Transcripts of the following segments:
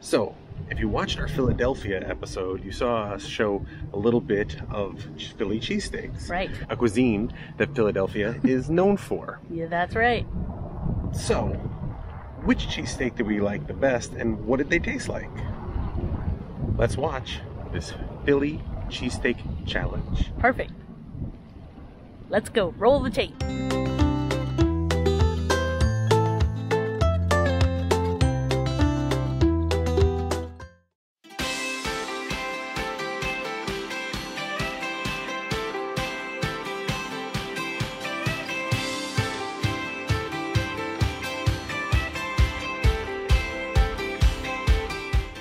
So, if you watched our Philadelphia episode, you saw us show a little bit of Philly cheesesteaks. Right. A cuisine that Philadelphia is known for. Yeah, that's right. So, which cheesesteak did we like the best and what did they taste like? Let's watch this Philly cheesesteak challenge. Perfect. Let's go. Roll the tape.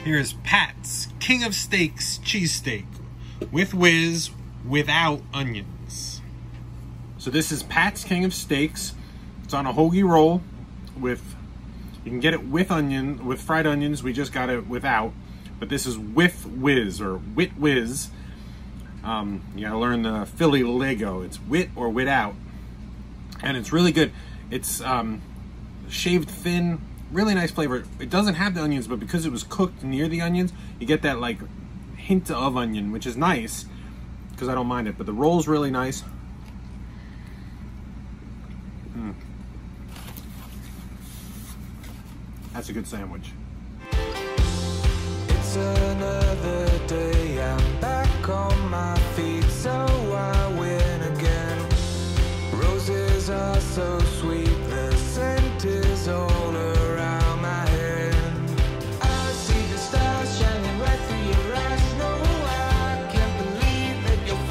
Here's Pat's King of Steaks cheesesteak with whiz without onions. So this is Pat's King of Steaks. It's on a hoagie roll with you can get it with onion with fried onions. We just got it without, but this is with whiz or wit whiz. Um, you gotta learn the Philly Lego. It's wit or without, and it's really good. It's um, shaved thin, really nice flavor. It doesn't have the onions, but because it was cooked near the onions, you get that like hint of onion, which is nice because I don't mind it. But the roll's really nice. Mm. That's a good sandwich.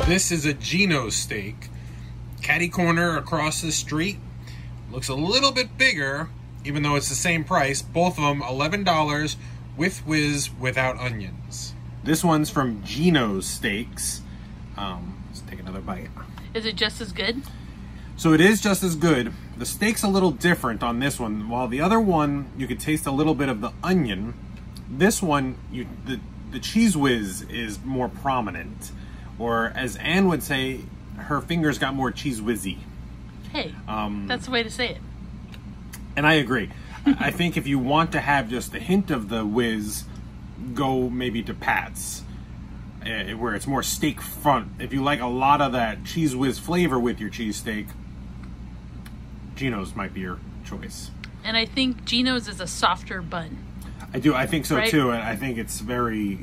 This is a Geno steak. Caddy corner across the street. Looks a little bit bigger, even though it's the same price. Both of them $11 with whiz without onions. This one's from Geno's Steaks. Um, let's take another bite. Is it just as good? So it is just as good. The steak's a little different on this one. While the other one, you could taste a little bit of the onion. This one, you the, the cheese whiz is more prominent. Or as Anne would say, her fingers got more cheese whizzy. Hey, Um, that's the way to say it. And I agree. I think if you want to have just a hint of the whiz, go maybe to Pat's, eh, where it's more steak front. If you like a lot of that cheese whiz flavor with your cheesesteak, Geno's might be your choice. And I think Geno's is a softer bun. I do. I think so Right? too, and I think it's very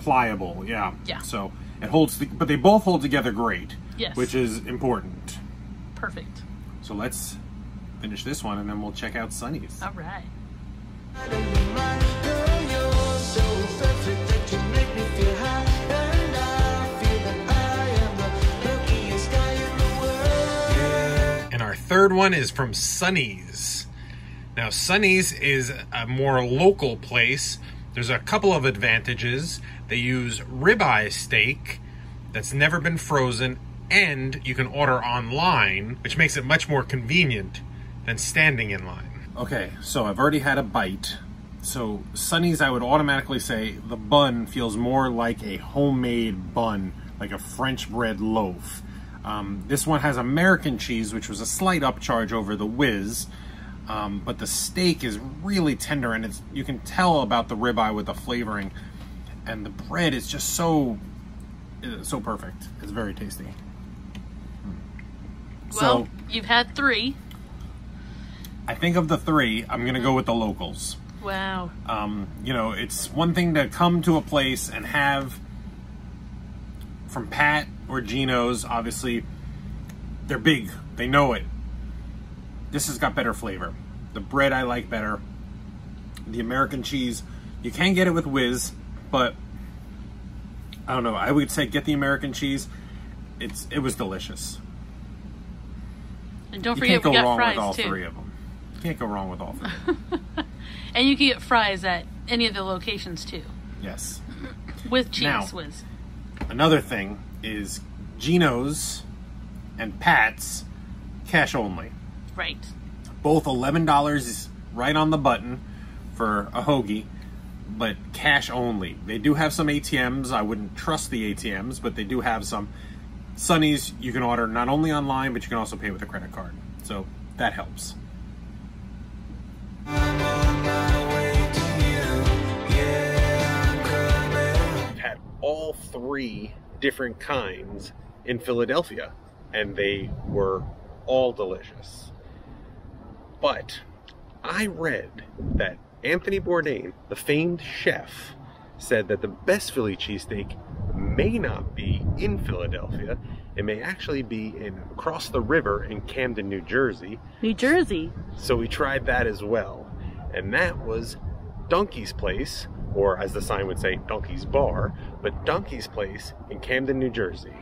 pliable. Yeah. Yeah. So it holds, the, but they both hold together great. Yes. Which is important. Perfect. So let's finish this one, and then we'll check out Sonny's. All right. Girl, you're so perfect that you make me feel high. And I feel that I am the luckiest guy in the world. Yeah. And our third one is from Sonny's. Now, Sonny's is a more local place. There's a couple of advantages. They use ribeye steak that's never been frozen, and you can order online, which makes it much more convenient than standing in line. Okay, so I've already had a bite. So, Sonny's, I would automatically say the bun feels more like a homemade bun, like a French bread loaf. Um, this one has American cheese, which was a slight upcharge over the whiz. Um, but the steak is really tender, and it's you can tell about the ribeye with the flavoring, and the bread is just so so perfect. It's very tasty. Well, so you've had three. I think of the three, I'm gonna go with the locals. Wow. Um, you know, it's one thing to come to a place and have from Pat or Geno's, obviously, they're big. They know it. This has got better flavor. The bread I like better. The American cheese, you can get it with whiz, but I don't know. I would say get the American cheese. It's it was delicious. And don't forget, You forget can't go we got wrong fries with all too. three of them. You can't go wrong with all three. And you can get fries at any of the locations too. yes. With cheese Now- whiz. Another thing is Geno's and Pat's cash only. Right. Both eleven dollars right on the button for a hoagie, but cash only. They do have some ATMs. I wouldn't trust the ATMs, but they do have some. Sonny's you can order not only online, but you can also pay with a credit card. So that helps. I'm on my way to you. Yeah. all three different kinds in Philadelphia, and they were all delicious. But I read that Anthony Bourdain, the famed chef, said that the best Philly cheesesteak may not be in Philadelphia. It may actually be in across the river in Camden, New Jersey. New Jersey. So we tried that as well. And that was Donkey's Place, or as the sign would say, Donkey's Bar, but Donkey's Place in Camden, New Jersey.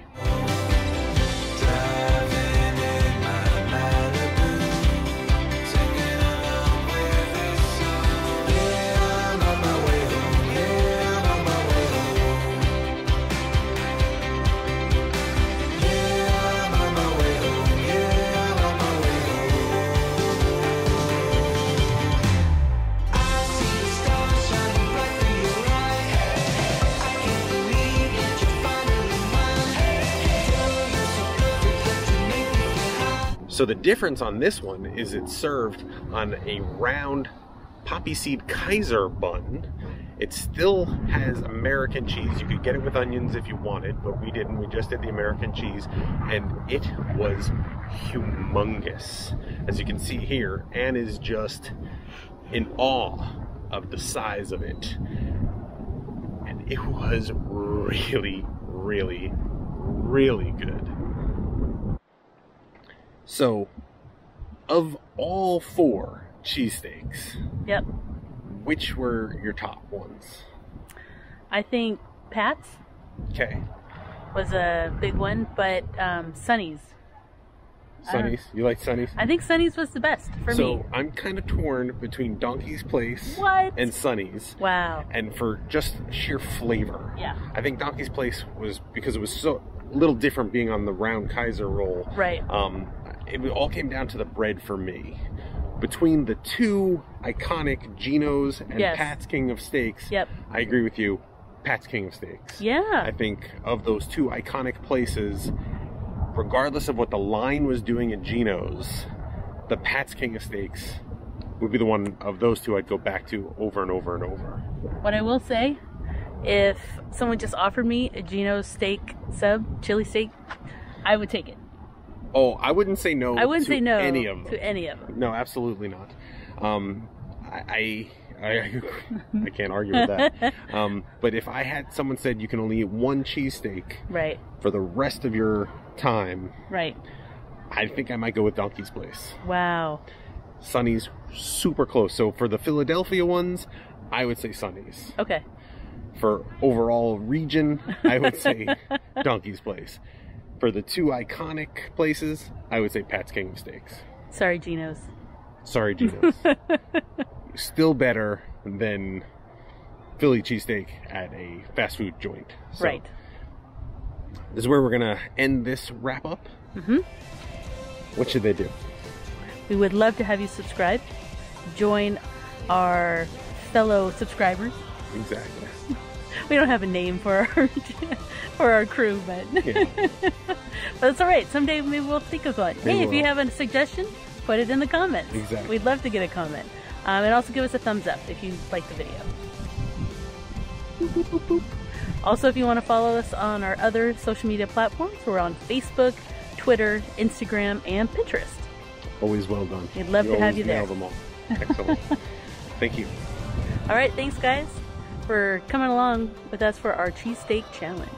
So the difference on this one is it's served on a round poppy seed Kaiser bun. It still has American cheese. You could get it with onions if you wanted, but we didn't. We just did the American cheese, and it was humongous. As you can see here, Anne is just in awe of the size of it. And it was really, really, really good. So, of all four cheesesteaks, Yep. which were your top ones? I think Pat's Okay, was a big one, but um, don't- Sonny's. You like Sonny's? I think Sonny's was the best for so me. So I'm kind of torn between Donkey's Place What? and Sonny's, Wow. and for just sheer flavor. Yeah. I think Donkey's Place was because it was so a little different being on the round Kaiser roll. Right. Um, it all came down to the bread for me. Between the two iconic Geno's and Yes. Pat's King of Steaks, Yep. I agree with you. Pat's King of Steaks. Yeah. I think of those two iconic places, regardless of what the line was doing at Geno's, the Pat's King of Steaks would be the one of those two I'd go back to over and over and over. What I will say, if someone just offered me a Geno's steak sub, chili steak, I would take it. Oh, I wouldn't say no. I wouldn't to say no any of them. to any of them. No, absolutely not. Um, I, I, I, I can't argue with that. Um, but if I had someone said you can only eat one cheesesteak Right. for the rest of your time, Right. I think I might go with Donkey's Place. Wow. Sonny's super close. So for the Philadelphia ones, I would say Sonny's. Okay. For overall region, I would say Donkey's Place. For the two iconic places, I would say Pat's King of Steaks. Sorry, Geno's. Sorry, Geno's. Still better than Philly cheesesteak at a fast food joint. So, Right. This is where we're gonna end this wrap up. Mm-hmm. What should they do? We would love to have you subscribe. Join our fellow subscribers. Exactly. We don't have a name for our for our crew, but Yeah. but it's all right. Someday maybe we'll think of one. We hey, if you have a suggestion, put it in the comments. Exactly. We'd love to get a comment, um, and also give us a thumbs up if you like the video. Boop, boop, boop, boop. Also, if you want to follow us on our other social media platforms, we're on Facebook, Twitter, Instagram, and Pinterest. Always well done. We'd love to have you there. nail them all. Excellent. Thank you. All right, thanks guys for coming along with us for our cheesesteak challenge.